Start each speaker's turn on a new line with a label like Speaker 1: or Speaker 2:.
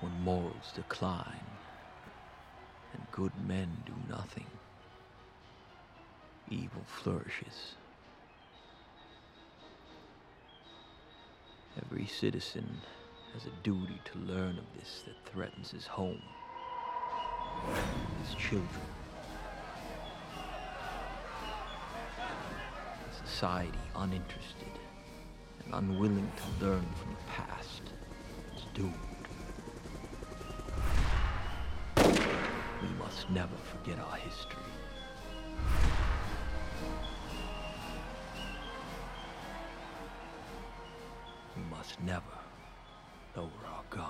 Speaker 1: when morals decline and good men do nothing, evil flourishes. Every citizen has a duty to learn of this that threatens his home, his children, a society uninterested and unwilling to learn from the past is doomed. We must never forget our history. We must never lower our guard.